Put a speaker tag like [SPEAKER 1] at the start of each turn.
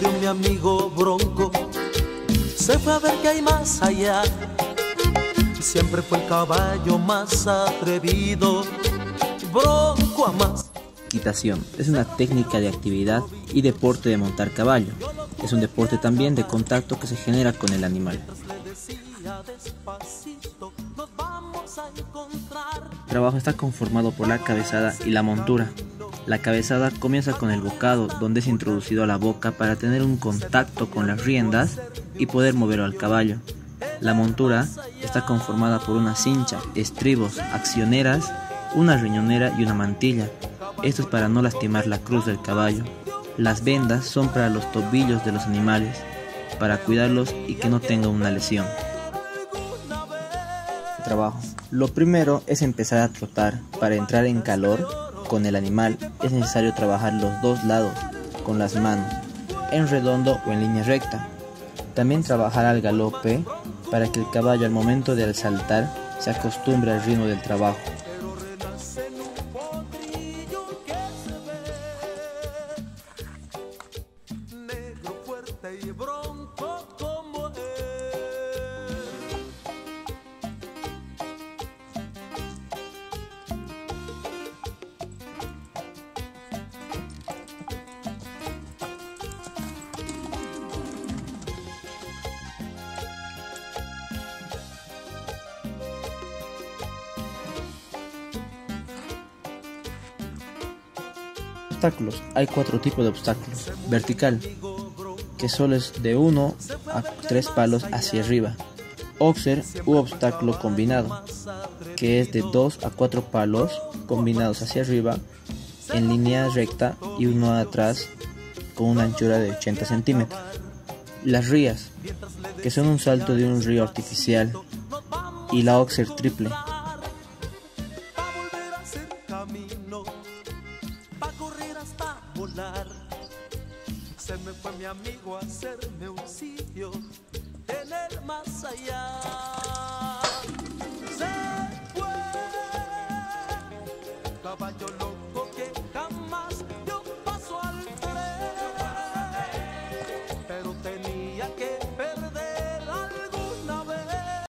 [SPEAKER 1] murió mi amigo Bronco, se fue a ver qué hay más allá. Siempre fue el caballo más atrevido, Bronco a más.
[SPEAKER 2] Quitación es una técnica de actividad y deporte de montar caballo. Es un deporte también de contacto que se genera con el animal. El trabajo está conformado por la cabezada y la montura, la cabezada comienza con el bocado, donde es introducido a la boca para tener un contacto con las riendas y poder moverlo al caballo. La montura está conformada por una cincha, estribos, accioneras, una riñonera y una mantilla. Esto es para no lastimar la cruz del caballo. Las vendas son para los tobillos de los animales, para cuidarlos y que no tengan una lesión. Trabajo. Lo primero es empezar a trotar. Para entrar en calor con el animal es necesario trabajar los dos lados con las manos, en redondo o en línea recta. También trabajar al galope para que el caballo al momento de saltar se acostumbre al ritmo del trabajo. Hay cuatro tipos de obstáculos. Vertical, que solo es de 1 a 3 palos hacia arriba. Oxer u obstáculo combinado, que es de 2 a 4 palos combinados hacia arriba en línea recta y uno atrás con una anchura de 80 centímetros. Las rías, que son un salto de un río artificial, y la Oxer triple,
[SPEAKER 1] Se me fue mi amigo a hacerme un sitio en el más allá. Se fue, caballo